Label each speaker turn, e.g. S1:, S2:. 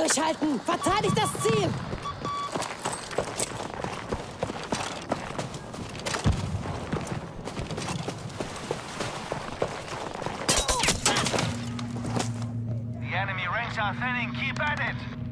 S1: Durchhalten! Verteidigt das Ziel!
S2: The enemy ranks are thinning. Keep at it.